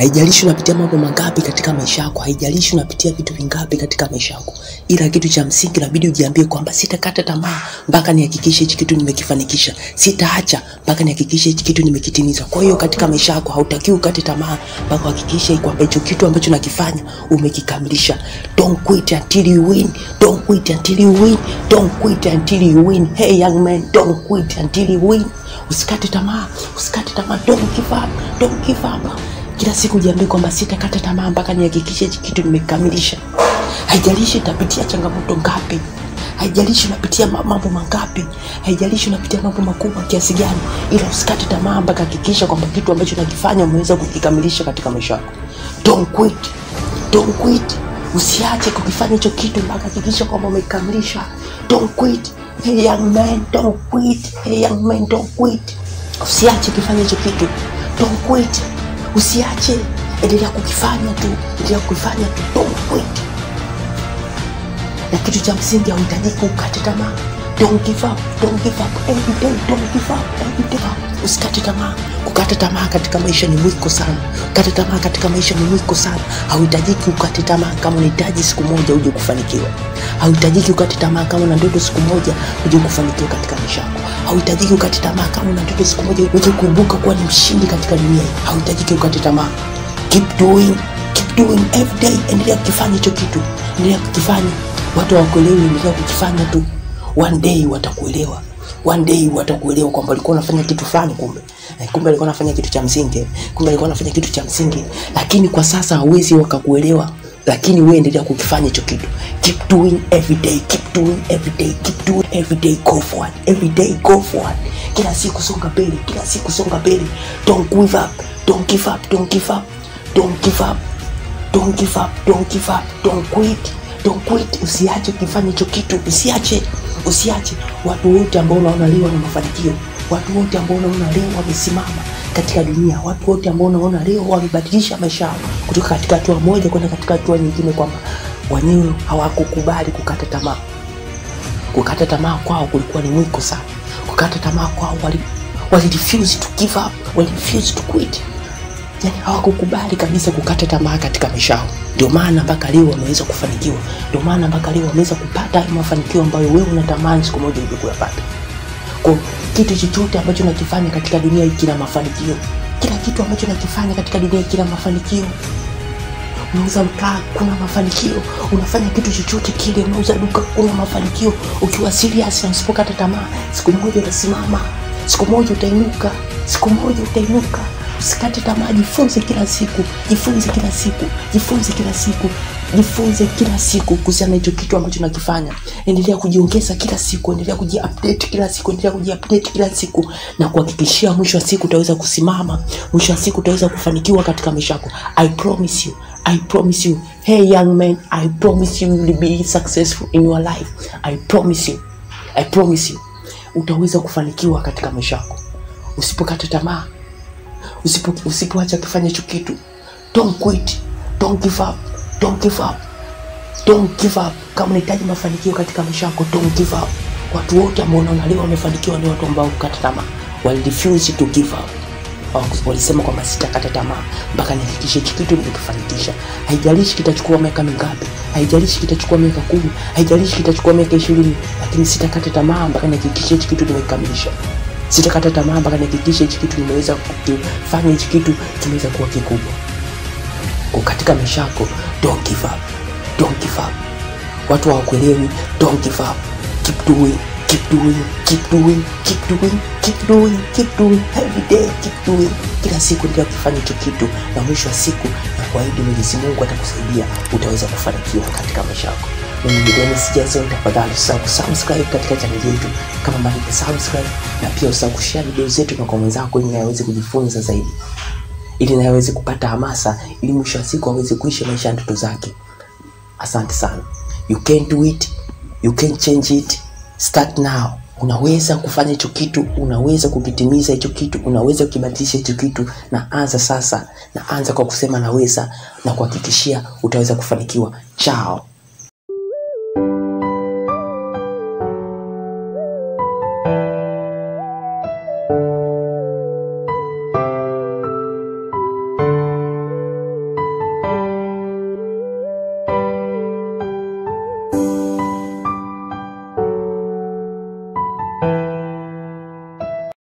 Haijalishi unapitia mambo mangapi katika maisha yako, haijalishi unapitia vitu vingapi katika maisha yako, ila kitu cha msingi inabidi ujiambie kwamba sitakata tamaa mpaka nihakikishe hichi kitu nimekifanikisha, sitaacha mpaka nihakikishe hichi kitu nimekitimiza. Kwa hiyo katika maisha yako hautakiwi ukate tamaa mpaka uhakikishe kwamba hicho kitu ambacho nakifanya umekikamilisha. Don't quit until you win. Don't quit until you win. Don't quit until you win. Hey young man, don't quit until you win. Usikate tamaa, usikate tamaa. Don't give up, don't give up. Kila siku jiambie kwamba sitakata tamaa mpaka nihakikishe hichi kitu nimekamilisha. Haijalishi utapitia changamoto ngapi, haijalishi unapitia mambo mangapi, haijalishi unapitia mambo makubwa kiasi gani, ila usikate tamaa mpaka hakikisha kwamba kitu ambacho unakifanya umeweza kukikamilisha katika maisha yako. Don't quit, don't quit. Usiache kukifanya hicho kitu mpaka hakikisha kwamba umekamilisha. Don't quit. Hey young man, don't quit. Hey young man, don't quit. Usiache kifanya hicho kitu. Don't quit. Usiache, endelea kukifanya tu, endelea kukifanya tu. Don't quit na kitu cha msingi hauhitajiki ukate tamaa. Don't give up. Don't give up. Every day don't give up. Every day. Usikate tamaa. Kukata tamaa katika maisha ni mwiko sana. Kukata tamaa katika maisha ni mwiko sana. Hauhitajiki ukate tamaa kama unahitaji siku moja uje kufanikiwa. Hauhitajiki ukate tamaa kama una ndoto siku moja uje kufanikiwa katika maisha yako hauhitajiki ukate tamaa kama una ndoto siku moja uweze kuibuka kuwa ni mshindi katika dunia. Hii hauhitajiki ukate tamaa. Keep doing keep doing every day. Endelea kukifanya hicho kitu. Endelea kukifanya. Watu hawakuelewi endelea kukifanya tu. One day watakuelewa. One day watakuelewa kwamba alikuwa anafanya kitu fulani kumbe. Eh, kumbe alikuwa anafanya kitu cha msingi. Kumbe alikuwa anafanya kitu cha msingi. Lakini kwa sasa hawezi wakakuelewa lakini wewe endelea kukifanya hicho kitu. Keep doing every day keep doing every day keep doing every day go forward every day go forward kila siku songa mbele kila siku songa mbele. Don't give up don't give up don't give up don't give up don't give up don't give up don't quit don't quit. Usiache ukifanya hicho kitu usiache usiache. Watu wote ambao unaona leo wana mafanikio watu wote ambao unaona leo wamesimama katika dunia. Watu wote ambao unaona leo wamebadilisha maisha yao kutoka katika hatua moja kwenda katika hatua nyingine kwamba wenyewe hawakukubali kukata tamaa. Kukata tamaa kwao kulikuwa ni mwiko sana. Kukata tamaa kwao wali, wali refuse to give up wali refuse to quit. Yani hawakukubali kabisa kukata tamaa katika maisha yao. Ndio maana mpaka leo wameweza kufanikiwa. Ndio maana mpaka leo wameweza kupata mafanikio ambayo wewe unatamani siku moja uje kuyapata kitu chochote ambacho nakifanya katika dunia hii kina mafanikio. Kila kitu ambacho nakifanya katika dunia hii kina mafanikio. Unauza mkaa kuna mafanikio. Unafanya kitu chochote kile unauza duka kuna mafanikio. Ukiwa serious na usipokata tamaa siku moja utasimama. Siku moja utainuka. Siku moja utainuka usikate tamaa jifunze kila siku jifunze kila siku jifunze kila siku jifunze kila siku kuhusiana na hicho kitu ambacho nakifanya endelea kujiongeza kila siku endelea kujiupdate kila siku endelea kujiupdate kila siku na kuhakikishia mwisho wa siku utaweza kusimama mwisho wa siku utaweza kufanikiwa katika maisha yako. I promise you I promise you, hey young man, I promise you will be successful in your life. I promise you, I promise you, utaweza kufanikiwa katika maisha yako. Usipokata tamaa, usipo usipoacha kufanya hicho kitu. Don't quit, don't give up, don't give up, don't give up. Kama unahitaji mafanikio katika maisha yako, don't give up. Watu wote ambao unaona leo wamefanikiwa ni watu ambao kukata tamaa, wali refuse to give up walisema kwamba sitakata tamaa mpaka nifikishe hichi kitu nikifanikisha. haijalishi kitachukua miaka mingapi haijalishi kitachukua miaka kumi haijalishi kitachukua miaka ishirini lakini sitakata tamaa mpaka nihakikishe hichi kitu nimekamilisha sitakata tamaa mpaka nihakikishe hichi kitu nimeweza kukifanya hichi kitu kimeweza kuwa kikubwa. Kwa katika maisha yako don't give up. Don't give up. Watu hawakuelewi don't give up. Keep doing keep doing keep doing keep doing keep doing keep doing. Every day keep doing. Kila siku ndio kufanya hicho kitu na mwisho wa siku na kuahidi Mwenyezi Mungu atakusaidia utaweza kufanikiwa katika maisha yako mimi ni Dennis tafadhali usisahau kusubscribe katika chaneli yetu. Kama bado subscribe na pia usisahau kushare video zetu na kwa mwenzako ili naye aweze kujifunza zaidi. Ili naye aweze kupata hamasa ili mwisho wa siku aweze kuishi maisha ya ndoto zake. Asante sana. You can do it. You can change it. Start now. Unaweza kufanya hicho kitu unaweza kukitimiza hicho kitu unaweza kukibadilisha hicho kitu. Na anza sasa. Na anza kwa kusema naweza na kuhakikishia utaweza kufanikiwa. Chao